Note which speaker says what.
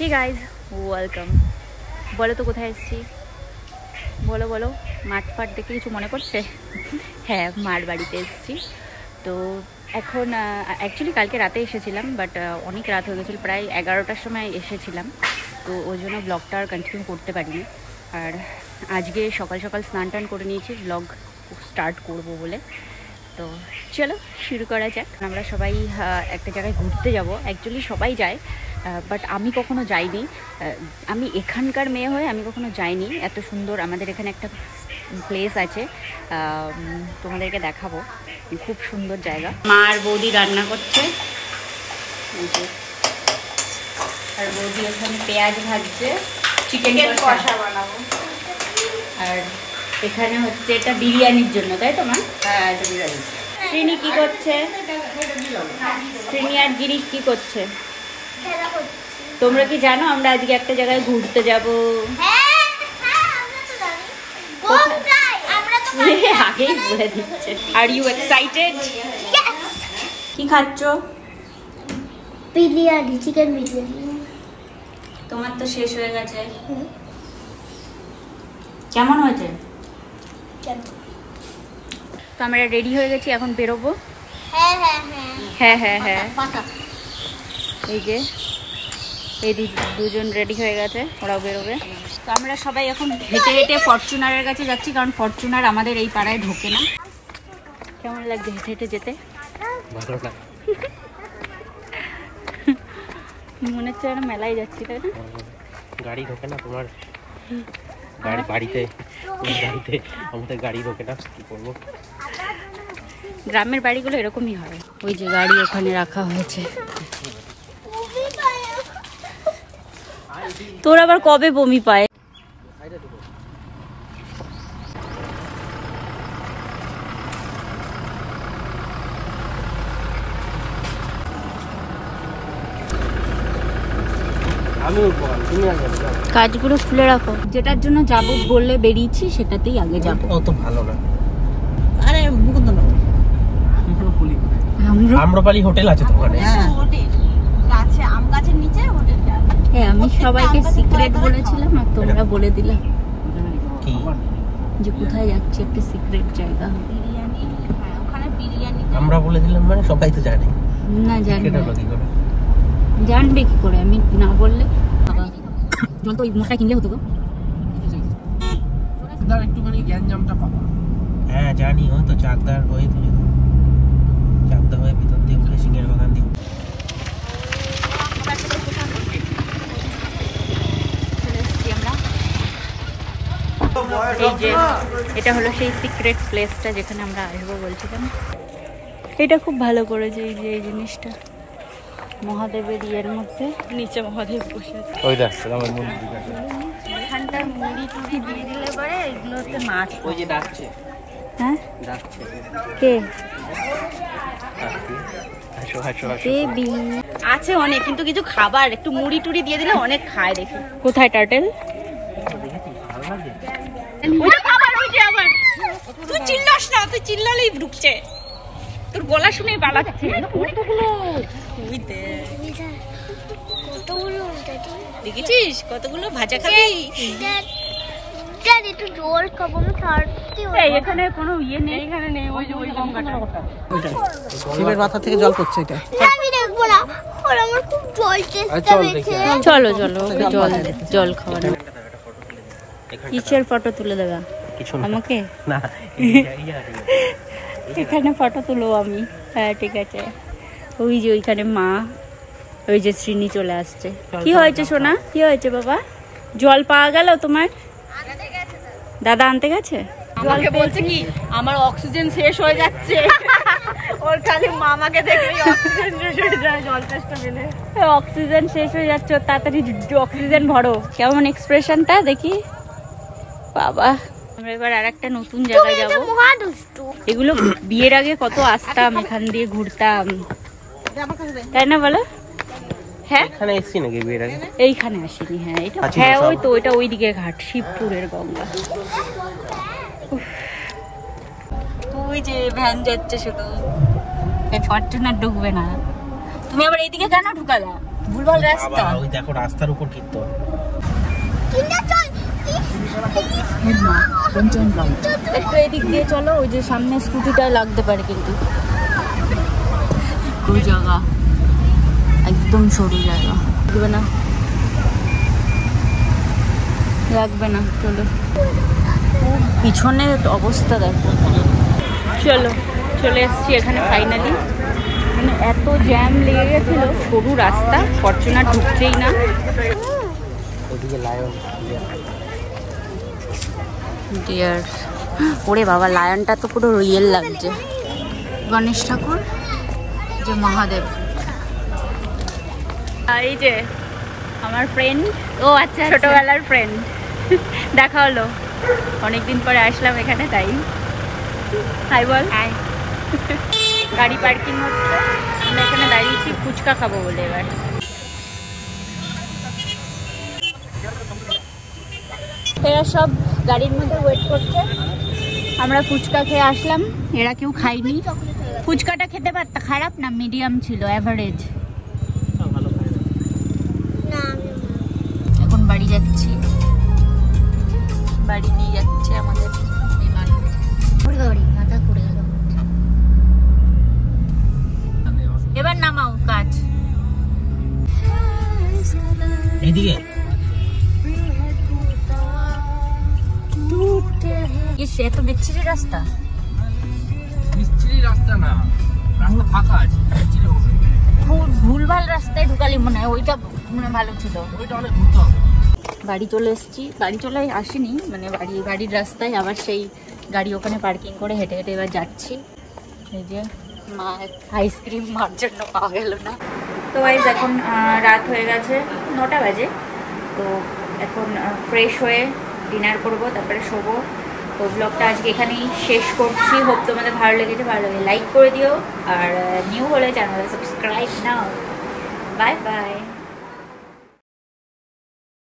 Speaker 1: Hey guys welcome বলো তো কোথায় এসেছি? বলো বলো, মাঠ ফাট দেখে কিছু মনে করছে? হ্যাঁ মার বাড়িতে এসেছি। তো এখন অ্যাকচুয়ালি কালকে রাতে এসেছিলাম বাট অনেক রাত হয়ে গেছিল, প্রায় এগারোটার সময় এসেছিলাম। তো ওই জন্য ব্লগটা আর কন্টিনিউ করতে পারিনি। আর আজকে সকাল সকাল স্নান টান করে নিয়েছি ব্লগ স্টার্ট করব বলে। তো চলো শুরু করা যাক। আমরা সবাই একটা জায়গায় ঘুরতে যাব। অ্যাকচুয়ালি সবাই যায় বাট আমি কখনো যাইনি। আমি এখানকার মেয়ে হয়ে আমি কখনো যাইনি। এত সুন্দর আমাদের এখানে একটা প্লেস আছে। তোমাদেরকে দেখাবো। খুব সুন্দর জায়গা। মা আর বৌদি রান্না করছে। আর বৌদি এখানে পেঁয়াজ ভাজছে। চিকেন কষা
Speaker 2: বানাবো।
Speaker 1: আর এখানে হচ্ছে এটা বিরিয়ানির জন্য তাই তো মা
Speaker 2: হ্যাঁ এটা বিরিয়ানি
Speaker 1: শ্রীনি কি করছে? শ্রীনি আর গিরিশ কি করছে? তোমরা কি জানো আমরা আজকে একটা জায়গায় ঘুরতে যাব?
Speaker 3: হ্যাঁ হ্যাঁ আমরা তো জানি গঙ্গায় আমরা তো
Speaker 1: আগেই বলে দিচ্ছে। আর ইউ এক্সাইটেড কি খাচ্ছ?
Speaker 3: বিরিয়ানি চিকেন বিরিয়ানি।
Speaker 1: তোমার তো শেষ হয়ে গেছে। কেমন হয়েছে? তো আমরা রেডি হয়ে গেছি এখন বেরোবো।
Speaker 3: হ্যাঁ হ্যাঁ হ্যাঁ।
Speaker 1: হ্যাঁ হ্যাঁ হ্যাঁ। এই যে এই দুজন রেডি হয়ে গেছে ওরাও বেরোবে। তো আমরা সবাই এখন হেঁটে হেঁটে ফরচুনারের কাছে যাচ্ছি কারণ ফরচুনার আমাদের এই পাড়ায় ঢোকে না। কেমন লাগছে হেঁটে হেঁটে যেতে? মনে হচ্ছে মেলায় যাচ্ছি তাই না?
Speaker 2: গাড়ি ঢোকে না তোমার? গাড়ি, বাড়িতে বাড়িতে, আমাদের গাড়ি রোকে না কি করব?
Speaker 1: গ্রামের বাড়িগুলো এরকমই হয়। ওই যে গাড়ি ওখানে রাখা হয়েছে। তোর আবার কবে বমি পায়
Speaker 2: আমি উঠবো না, তুমি আগে যাও।
Speaker 1: কাজগুলো খুলে রাখো। যেটার জন্য যাব বললে বেরিয়েছি সেটাতেই আগে যাব।
Speaker 2: অত ভালো না।
Speaker 4: আরে
Speaker 2: আম্রপালি হোটেল আছে তো ওখানে?
Speaker 4: হ্যাঁ হোটেল। গাছে আম গাছের নিচে হোটেলটা।
Speaker 1: হ্যাঁ আমি সবাইকে সিক্রেট বলেছিলাম আর তোমরা বলে দিলাম
Speaker 2: কি?
Speaker 1: যে কোথায় যাচ্ছি একটা সিক্রেট জায়গা
Speaker 4: বিরিয়ানি হ্যাঁ ওখানে বিরিয়ানি
Speaker 2: আমরা বলে দিলাম মানে সবাই তো জানে।
Speaker 1: না জানি জানবে কি করে? আমি না বললে জল তো ওই মোটা কিনলে হতো গো।
Speaker 2: একটুখানি গ্যাঞ্জামটা পাবা। হ্যাঁ জানি ও তো চাকদার হয়ে তুলে চাকদা হয়ে ভিতর দিয়ে উঠে সিংহের বাগান দিয়ে
Speaker 1: এই যে এটা হলো সেই সিক্রেট প্লেসটা যেখানে আমরা আসব বলছিলাম। এটা খুব ভালো করেছে এই যে এই জিনিসটা। মহাদেবের ইয়ের মধ্যে। নিচে মহাদেব বসে আছে।
Speaker 2: ওই দেখ আমার মন্দির
Speaker 1: এখানটার মুড়ি টুড়ি দিয়ে দিলে পরে এগুলোতে মাছ
Speaker 2: ওই যে ডাকছে।
Speaker 1: হ্যাঁ?
Speaker 2: ডাকছে।
Speaker 1: কে?
Speaker 4: আছে অনেক কিন্তু কিছু খাবার একটু মুড়ি টুড়ি দিয়ে দিলে অনেক খায় দেখি।
Speaker 1: কোথায় টার্টেল?
Speaker 2: ভালো লাগে
Speaker 4: আবার ওই যে আবার তুই চিল্লাস না তুই চিল্লালেই ঢুকছে। তোর গলা শুনে পালাচ্ছে
Speaker 3: কতগুলো?
Speaker 4: দেখেছিস? কতগুলো ভাজা খাবি?
Speaker 3: দাদি একটু জল খাব আমি ছাড়তে
Speaker 1: এখানে কোনো ইয়ে নেই? এখানে নেই ওই যে ওই গঙ্গাটা
Speaker 4: শিবের মাথা থেকে জল পড়ছে এটা।
Speaker 3: আমি দেখব না। ওর আমার খুব জল চেষ্টা
Speaker 2: চল
Speaker 1: চলো জল জল খাওয়ানো
Speaker 2: এখানটা
Speaker 1: কিসের ফটো তুলে দেবা?
Speaker 2: কিছু
Speaker 1: আমাকে?
Speaker 2: না।
Speaker 1: এখানে ফটো তুলো আমি। হ্যাঁ ঠিক আছে। ওই যে ওইখানে মা ওই যে শ্রীনি চলে আসছে। কি হয়েছে সোনা? কি হয়েছে বাবা? জল পাওয়া গেল তোমার? দাদা আনতে গেছে?
Speaker 4: আমাকে বলছে কি আমার অক্সিজেন শেষ হয়ে যাচ্ছে। ওর খালি মামাকে দেখলেই অক্সিজেন শেষ হয়ে যায় জল চেষ্টা পেলে।
Speaker 1: অক্সিজেন শেষ হয়ে যাচ্ছে তাড়াতাড়ি অক্সিজেন ভরো। কেমন এক্সপ্রেশনটা দেখি। বাবা। আমরা এবার আর একটা নতুন জায়গায় যাব। এগুলো বিয়ের আগে কত আসতাম এখান দিয়ে ঘুরতাম। তাই না বলো? হ্যাঁ?
Speaker 2: এখানে এসছি নাকি বিয়ের আগে?
Speaker 1: এইখানে আসিনি হ্যাঁ। এটা হ্যাঁ ওই তো ওইটা ওইদিকে ঘাট শিবপুরের গঙ্গা। ওই যে ভ্যান যাচ্ছে শুধু এই ফরচুনার ঢুকবে না। তুমি আবার এইদিকে কেন ঢুকালা? ভুলভাল রাস্তা।
Speaker 2: ওই দেখো রাস্তার উপর কীর্তন।
Speaker 3: কিনা চল
Speaker 1: একটু এদিক দিয়ে চলো ওই যে সামনে স্কুটিটায় লাগতে পারে কিন্তু। জায়গা। একদম সরু জায়গা। লাগবে না। লাগবে না চলো। পিছনের অবস্থা দেখো। চলো চলে এসছি এখানে ফাইনালি মানে এত জ্যাম লেগে গেছিল সরু রাস্তা ফরচুনার ঢুকছেই না।
Speaker 2: ওদিকে লায়ন
Speaker 1: ডিয়ার ওরে বাবা লায়নটা তো পুরো রিয়েল লাগছে। গণেশ ঠাকুর যে মহাদেব। এই যে আমার ফ্রেন্ড ও আচ্ছা ছোটবেলার ফ্রেন্ড দেখা হলো। অনেকদিন পরে আসলাম এখানে তাই। হাই বল। হাই গাড়ি পার্কিং হচ্ছে। আমরা এখানে দাঁড়িয়েছি ফুচকা খাব বলে এবার। এরা সব গাড়ির মধ্যে ওয়েট করছে। আমরা ফুচকা খেয়ে আসলাম। এরা কেউ খায়নি। ফুচকাটা খেতে পারতা খারাপ না মিডিয়াম ছিল অ্যাভারেজ
Speaker 2: ভালো না।
Speaker 3: না।
Speaker 1: এখন বাড়ি যাচ্ছি। বাড়ি নিয়ে যাচ্ছে আমাদের বিমান।
Speaker 3: মাথা ঘুরে গেল।
Speaker 1: এবার নামাও কাজ।
Speaker 2: এইদিকে
Speaker 1: ইস এত বিচ্ছিরি রাস্তা?
Speaker 2: মিস্ত্রি রাস্তা না। রাস্তা ফাঁকা আছে
Speaker 1: ভুলভাল রাস্তায় ঢুকালি মনে হয় ওইটা মনে ভালো ছিল।
Speaker 2: ওইটা অনেক ঘুরতে হবে।
Speaker 1: বাড়ি চলে এসেছি। বাড়ি চলে আসিনি মানে বাড়ি বাড়ির রাস্তায় আবার সেই গাড়ি ওখানে পার্কিং করে হেঁটে হেঁটে এবার যাচ্ছি। এই যে মা আইসক্রিম মার জন্য পাওয়া গেল না। তো গাইজ এখন রাত হয়ে গেছে নটা বাজে। তো এখন ফ্রেশ হয়ে ডিনার করব তারপরে শোবো। তো ব্লগটা আজকে এখানেই শেষ করছি। হোপ তোমাদের ভালো লেগেছে, ভালো লাগে লাইক করে দিও। আর নিউ হলে চ্যানেলটা সাবস্ক্রাইব নাও। Bye bye